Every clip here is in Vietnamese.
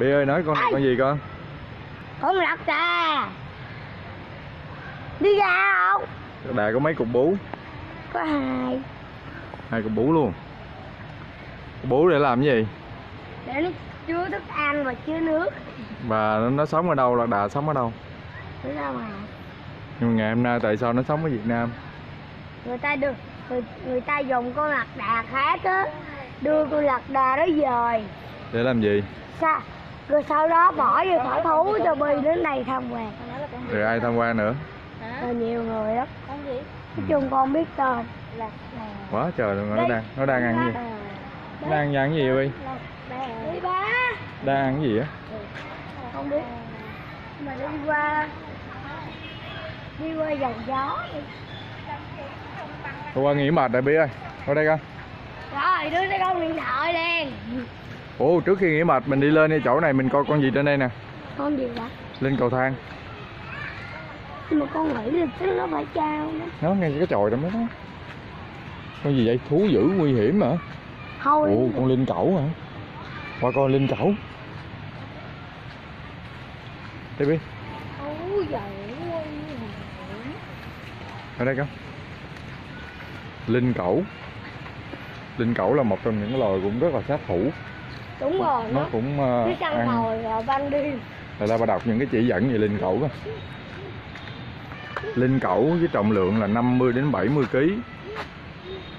Bi ơi nói con này con gì con? Con lạc đà. Đi ra không? Đà có mấy cục bú? Có hai. Hai cục bú luôn. Cục bú để làm cái gì? Để nó chứa thức ăn và chứa nước. Và nó, nó sống ở đâu? Lạc đà sống ở đâu? Để ra mà. Nhưng mà ngày hôm nay tại sao nó sống ở Việt Nam? Người ta được người, người ta dùng con lạc đà khác á đưa con lạc đà đó về Để làm gì? sao rồi sau đó bỏ vô thả thú cho bi đến đây tham quan Rồi ai tham quan nữa? rồi nhiều người lắm nói chung con biết tên lạc đà Quá trời luôn nó đang nó đang ăn gì? Nó đang ăn cái gì Bi? đi ba Đang ăn cái gì á? không biết mà đi qua đi qua dòng gió đi. Tôi qua nghỉ mệt rồi Bi ơi. Qua đây con. Rồi đưa cho con điện thoại đen Ồ trước khi nghỉ mệt mình đi lên đi chỗ này mình coi con gì trên đây nè. con gì vậy Lên cầu thang. nhưng mà con nghĩ là chắc nó phải đó Nó ngay cái chòi đó đó. Con gì vậy? Thú dữ nguy hiểm mà. thôi Ồ con linh cẩu hả? Qua coi linh cẩu. Đây Bi. Ở đây con. Linh cẩu. Linh cẩu là một trong những loài cũng rất là sát thủ. Đúng rồi, Nó nó cũng ờ, cứ săn ăn hồi rồi ban đi. Rồi ta bà đọc những cái chỉ dẫn về linh cẩu coi. Linh cẩu với trọng lượng là 50 đến 70 kg.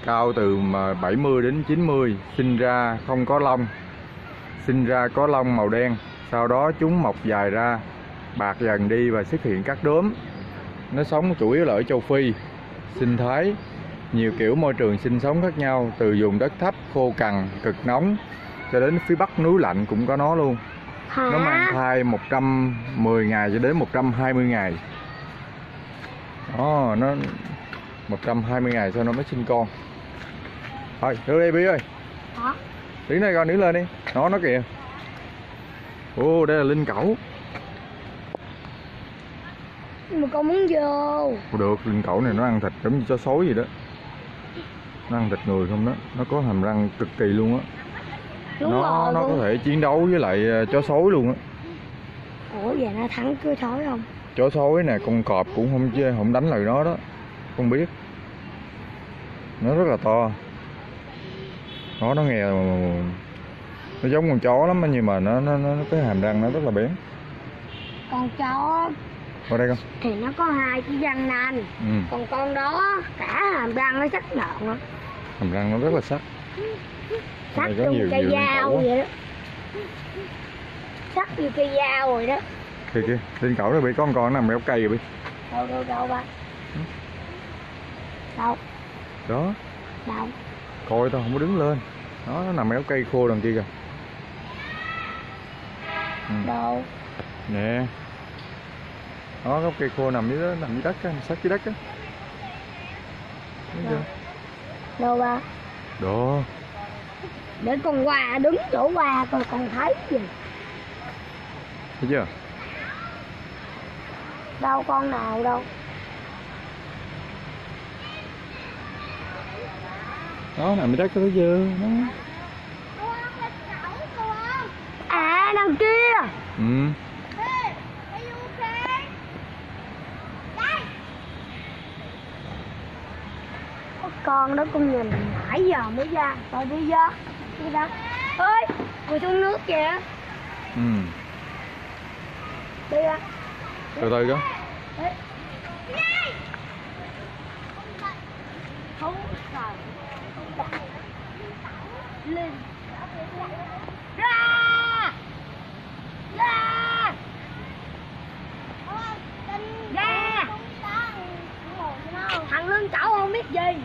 Cao từ mà 70 đến 90, sinh ra không có lông. Sinh ra có lông màu đen, sau đó chúng mọc dài ra, bạc dần đi và xuất hiện các đốm. Nó sống chủ yếu là ở châu Phi. Sinh thái nhiều kiểu môi trường sinh sống khác nhau, từ vùng đất thấp khô cằn, cực nóng cho đến phía bắc núi lạnh cũng có nó luôn. Hả? nó mang thai 110 ngày cho đến 120 ngày. Đó nó 120 ngày sau nó mới sinh con. Thôi đưa đây Bí ơi. Hả? đứng đây con đứng lên đi. Nó nó kìa. Ô đây là linh cẩu. Mà con muốn vô. Được linh cẩu này nó ăn thịt giống như chó sói gì đó nó ăn thịt người không đó nó có hàm răng cực kỳ luôn á nó rồi. nó có con. thể chiến đấu với lại ờ, chó sói luôn á Ủa vậy nó thắng cứ thói không? chó sói nè con cọp cũng không chơi không đánh lại nó đó không biết nó rất là to nó nó nghe nó giống con chó lắm nhưng mà nó nó nó cái hàm răng nó rất là bén Con chó qua đây con thì nó có hai cái răng nanh. ừ. Còn con đó cả hàm răng nó sắc nhọn lắm. Hàm răng nó rất là sắc Sắc có như nhiều- cây dao vậy đó. Sắc như cây dao rồi đó. kìa kìa linh cẩu này bị con con nằm béo cây rồi bị Đâu đâu đâu ba. Đâu đó đâu. coi tao không có đứng lên đó nó nằm béo cây khô đằng kia kìa ừ. Đâu. nè đó gốc cây khô nằm dưới đó nằm dưới đất á sát dưới đất á thấy chưa Đâu ba. đó Để con qua đứng chỗ qua coi con thấy gì. thấy chưa Đâu con nào đâu. đó nằm đất thấy chưa đó À đằng kia. ừ Có con đó con nhìn nãy giờ mới ra. Rồi đi ra đi ra ơi ngồi trong nước kìa. Ừ. Đi ra. Từ từ cơ. Không sợ. Lên. Ra. Ra. Ra. Thằng lưng cẩu không biết gì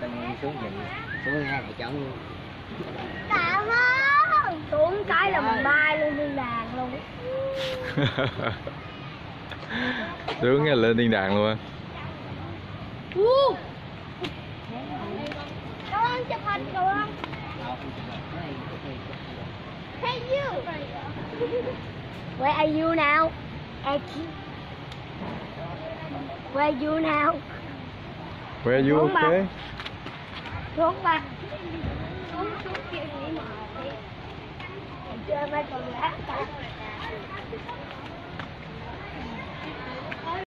Tân xuống nhìn xuống hai thầy chọn luôn Tạ không Xuống cái là mình bay lên thiên đàng luôn sướng nghe lên thiên đàng luôn. Cậu ơn chụp hình cậu ơn Hey you Where are you now? Where are you now? Were you Xuống okay? Xuống. Xuống xuống kia đi. Chơi mấy con lát.